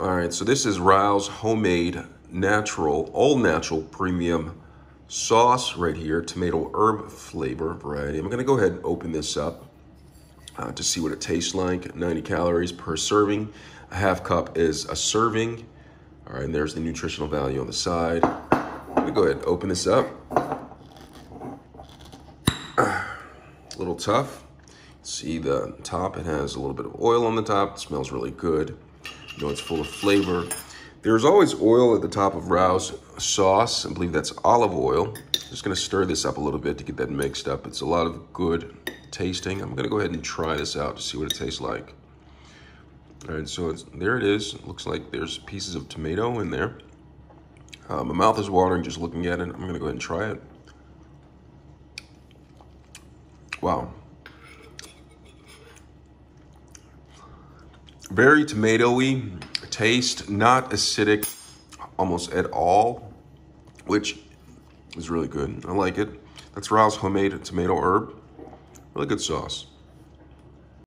All right, so this is Rao's homemade natural, all natural premium sauce right here, tomato herb flavor variety. I'm gonna go ahead and open this up uh, to see what it tastes like. 90 calories per serving. A half cup is a serving. All right, and there's the nutritional value on the side. I'm gonna go ahead and open this up. A little tough. See the top, it has a little bit of oil on the top. It smells really good. You know, it's full of flavor. There's always oil at the top of Rao's sauce. I believe that's olive oil. Just gonna stir this up a little bit to get that mixed up. It's a lot of good tasting. I'm gonna go ahead and try this out to see what it tastes like. All right, so it's there it is. It looks like there's pieces of tomato in there. Uh, my mouth is watering just looking at it. I'm gonna go ahead and try it. Wow. Very tomatoey taste, not acidic almost at all, which is really good. I like it. That's Rao's homemade tomato herb. Really good sauce.